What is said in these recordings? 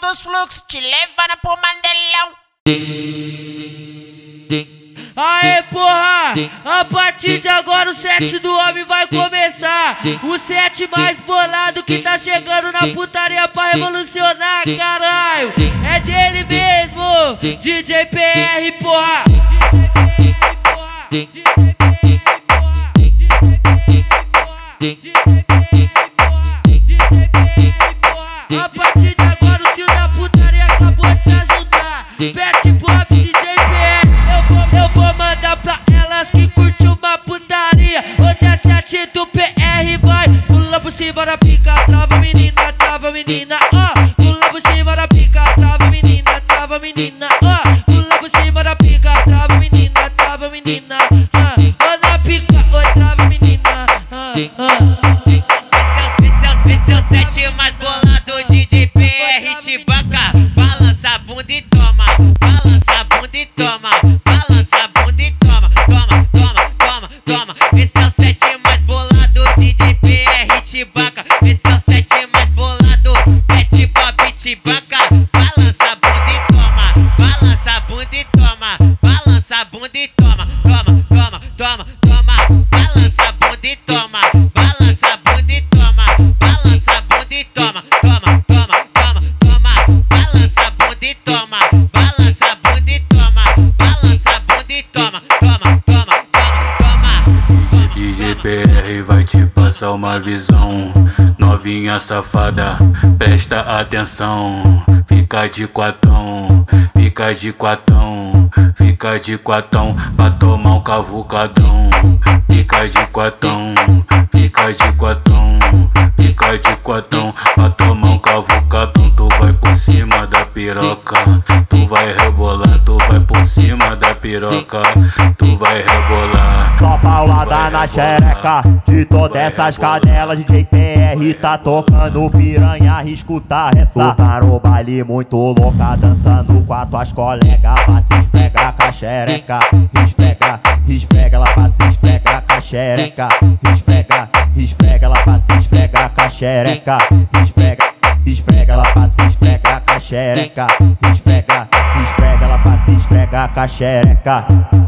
dos fluxos, te levando pro Mandelão. Aê, porra! A partir de agora o set do homem vai começar. O set mais bolado que tá chegando na putaria pra revolucionar, caralho. É dele mesmo, DJ PR, porra. DJ PR, porra. Pet Pop, DJ PR. Eu vou, eu vou mandar pra elas que curte uma putaria. Hoje é sete do PR, vai. Pula por cima da pica, trava menina, trava menina, ó. Pula por cima da pica, trava menina, trava menina, ó. Pula por cima da pica, trava menina, trava menina, ah. Ó na pica, ó, trava menina, ah, ah. Balança a bunda e toma passar uma visão. Novinha safada, presta atenção. Fica de quatão, fica de quatão, fica de quatão pra tomar um cavucadão. Fica de quatão, fica de quatão, fica de quatão pra tomar um cavucadão. Tu vai por cima da piroca, tu vai rebolar, piroca, tu vai rebolar. Só paulada na xereca De todas essas cadelas DJ PR tá tocando piranha Escuta essa. Tá no baile muito louca Dançando com as tuas colegas Pra se esfregar com a xereca. Esfrega, esfrega ela pra se esfregar com a xereca. Esfrega, esfrega ela pra se esfregar com a xereca. Esfrega, esfrega ela pra se esfregar com a xereca. Esfrega, esfrega ela com a xereca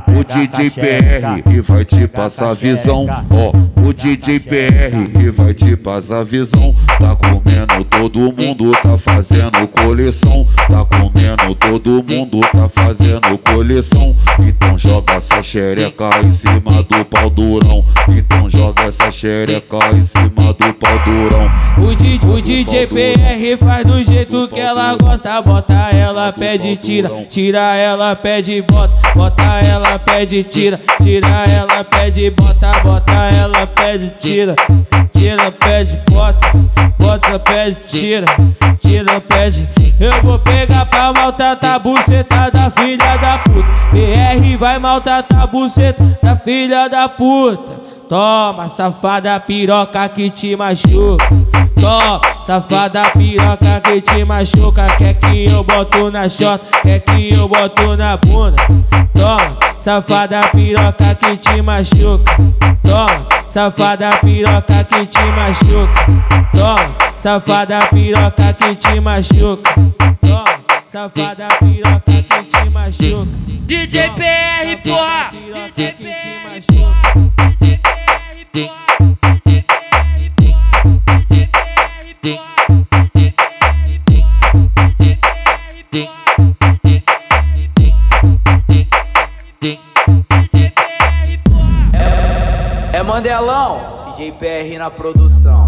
O DJ PR e vai te passar visão, ó. O DJ PR e vai te passar visão. Tá comendo todo mundo, tá fazendo coleção. Tá comendo todo mundo, tá fazendo coleção. Então joga essa xereca em cima do pau durão. Então joga essa xereca em cima do pau durão. O DJ, o DJ PR faz do jeito que ela gosta, bota ela, pede, tira, tira ela, pede, bota, bota ela, pede, tira, tira ela, pede, bota, bota ela, pede, tira, tira, pede, bota, bota, pede, tira, tira, pede. Eu vou pegar pra maltratar a buceta da filha da puta. PR vai maltratar a buceta da filha da puta. Toma, safada piroca que te machuca. Toma, safada piroca que te machuca. Quer que eu boto na chota, quer que eu boto na bunda. Toma, safada piroca que te machuca. Toma, safada piroca que te machuca. Toma, safada piroca que te machuca. Toma, safada piroca que te machuca. DJ PR, porra! DJ PR, porra! DJ PR, porra! Porra! É Mandelão, DJ PR na produção.